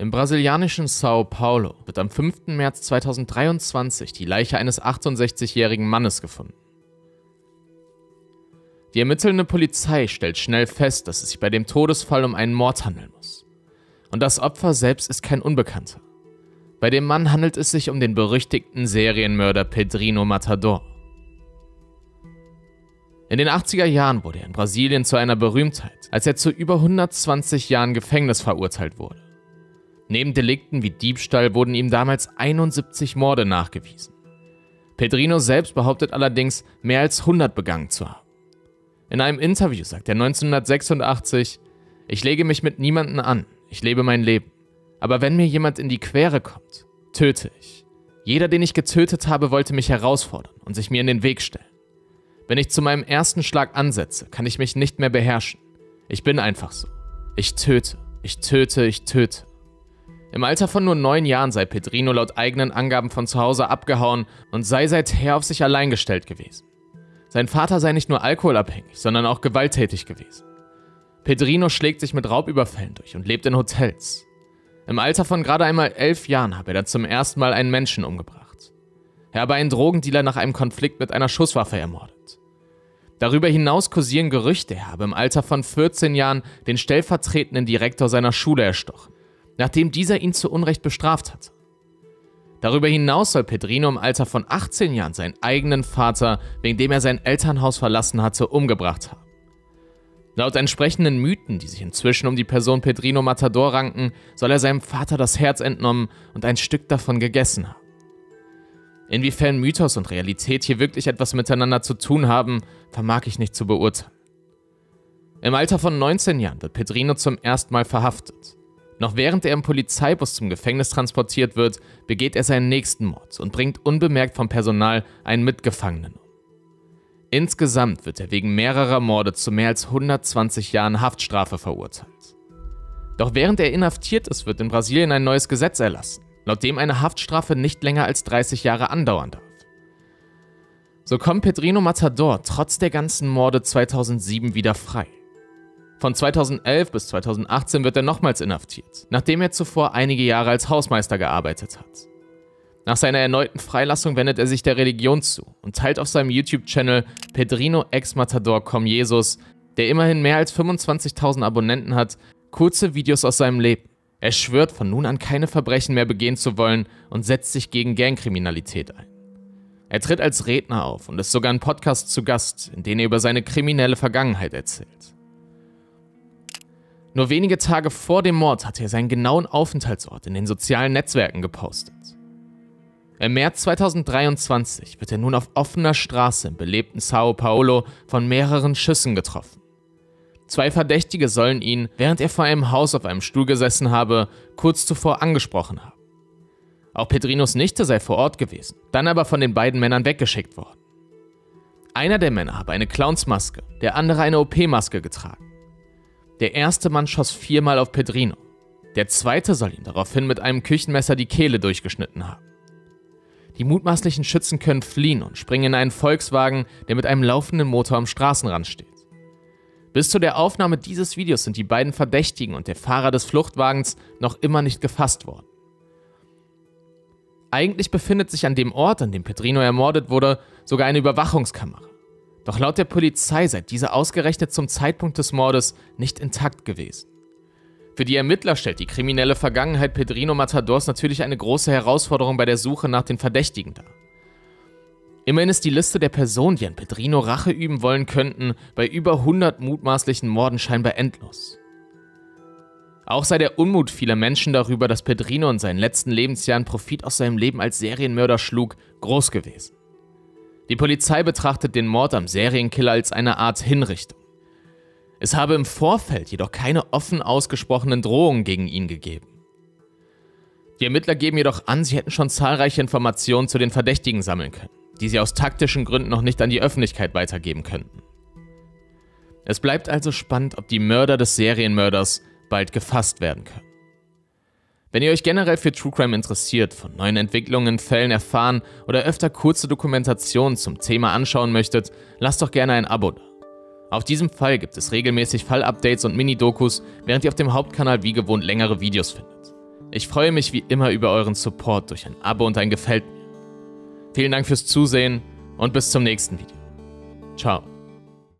Im brasilianischen Sao Paulo wird am 5. März 2023 die Leiche eines 68-jährigen Mannes gefunden. Die ermittelnde Polizei stellt schnell fest, dass es sich bei dem Todesfall um einen Mord handeln muss. Und das Opfer selbst ist kein Unbekannter. Bei dem Mann handelt es sich um den berüchtigten Serienmörder Pedrino Matador. In den 80er Jahren wurde er in Brasilien zu einer Berühmtheit, als er zu über 120 Jahren Gefängnis verurteilt wurde. Neben Delikten wie Diebstahl wurden ihm damals 71 Morde nachgewiesen. Pedrino selbst behauptet allerdings, mehr als 100 begangen zu haben. In einem Interview sagt er 1986, ich lege mich mit niemanden an, ich lebe mein Leben. Aber wenn mir jemand in die Quere kommt, töte ich. Jeder, den ich getötet habe, wollte mich herausfordern und sich mir in den Weg stellen. Wenn ich zu meinem ersten Schlag ansetze, kann ich mich nicht mehr beherrschen. Ich bin einfach so. Ich töte, ich töte, ich töte. Im Alter von nur neun Jahren sei Pedrino laut eigenen Angaben von zu Hause abgehauen und sei seither auf sich allein gestellt gewesen. Sein Vater sei nicht nur alkoholabhängig, sondern auch gewalttätig gewesen. Pedrino schlägt sich mit Raubüberfällen durch und lebt in Hotels. Im Alter von gerade einmal elf Jahren habe er dann zum ersten Mal einen Menschen umgebracht. Er habe einen Drogendealer nach einem Konflikt mit einer Schusswaffe ermordet. Darüber hinaus kursieren Gerüchte, er habe im Alter von 14 Jahren den stellvertretenden Direktor seiner Schule erstochen nachdem dieser ihn zu Unrecht bestraft hatte. Darüber hinaus soll Pedrino im Alter von 18 Jahren seinen eigenen Vater, wegen dem er sein Elternhaus verlassen hatte, umgebracht haben. Laut entsprechenden Mythen, die sich inzwischen um die Person Pedrino Matador ranken, soll er seinem Vater das Herz entnommen und ein Stück davon gegessen haben. Inwiefern Mythos und Realität hier wirklich etwas miteinander zu tun haben, vermag ich nicht zu beurteilen. Im Alter von 19 Jahren wird Pedrino zum ersten Mal verhaftet. Noch während er im Polizeibus zum Gefängnis transportiert wird, begeht er seinen nächsten Mord und bringt unbemerkt vom Personal einen Mitgefangenen um. Insgesamt wird er wegen mehrerer Morde zu mehr als 120 Jahren Haftstrafe verurteilt. Doch während er inhaftiert ist, wird in Brasilien ein neues Gesetz erlassen, laut dem eine Haftstrafe nicht länger als 30 Jahre andauern darf. So kommt Pedrino Matador trotz der ganzen Morde 2007 wieder frei. Von 2011 bis 2018 wird er nochmals inhaftiert, nachdem er zuvor einige Jahre als Hausmeister gearbeitet hat. Nach seiner erneuten Freilassung wendet er sich der Religion zu und teilt auf seinem YouTube-Channel Pedrino Ex Matador Com Jesus, der immerhin mehr als 25.000 Abonnenten hat, kurze Videos aus seinem Leben. Er schwört, von nun an keine Verbrechen mehr begehen zu wollen und setzt sich gegen Gangkriminalität ein. Er tritt als Redner auf und ist sogar in Podcasts zu Gast, in denen er über seine kriminelle Vergangenheit erzählt. Nur wenige Tage vor dem Mord hatte er seinen genauen Aufenthaltsort in den sozialen Netzwerken gepostet. Im März 2023 wird er nun auf offener Straße im belebten Sao Paulo von mehreren Schüssen getroffen. Zwei Verdächtige sollen ihn, während er vor einem Haus auf einem Stuhl gesessen habe, kurz zuvor angesprochen haben. Auch Pedrinos Nichte sei vor Ort gewesen, dann aber von den beiden Männern weggeschickt worden. Einer der Männer habe eine Clownsmaske, der andere eine OP-Maske getragen. Der erste Mann schoss viermal auf Pedrino. Der zweite soll ihm daraufhin mit einem Küchenmesser die Kehle durchgeschnitten haben. Die mutmaßlichen Schützen können fliehen und springen in einen Volkswagen, der mit einem laufenden Motor am Straßenrand steht. Bis zu der Aufnahme dieses Videos sind die beiden Verdächtigen und der Fahrer des Fluchtwagens noch immer nicht gefasst worden. Eigentlich befindet sich an dem Ort, an dem Pedrino ermordet wurde, sogar eine Überwachungskamera. Doch laut der Polizei sei diese ausgerechnet zum Zeitpunkt des Mordes nicht intakt gewesen. Für die Ermittler stellt die kriminelle Vergangenheit Pedrino Matadors natürlich eine große Herausforderung bei der Suche nach den Verdächtigen dar. Immerhin ist die Liste der Personen, die an Pedrino Rache üben wollen könnten, bei über 100 mutmaßlichen Morden scheinbar endlos. Auch sei der Unmut vieler Menschen darüber, dass Pedrino in seinen letzten Lebensjahren Profit aus seinem Leben als Serienmörder schlug, groß gewesen. Die Polizei betrachtet den Mord am Serienkiller als eine Art Hinrichtung. Es habe im Vorfeld jedoch keine offen ausgesprochenen Drohungen gegen ihn gegeben. Die Ermittler geben jedoch an, sie hätten schon zahlreiche Informationen zu den Verdächtigen sammeln können, die sie aus taktischen Gründen noch nicht an die Öffentlichkeit weitergeben könnten. Es bleibt also spannend, ob die Mörder des Serienmörders bald gefasst werden können. Wenn ihr euch generell für True Crime interessiert, von neuen Entwicklungen, Fällen erfahren oder öfter kurze Dokumentationen zum Thema anschauen möchtet, lasst doch gerne ein Abo da. Auf diesem Fall gibt es regelmäßig Fallupdates und Mini-Dokus, während ihr auf dem Hauptkanal wie gewohnt längere Videos findet. Ich freue mich wie immer über euren Support durch ein Abo und ein Gefällt mir. Vielen Dank fürs Zusehen und bis zum nächsten Video. Ciao.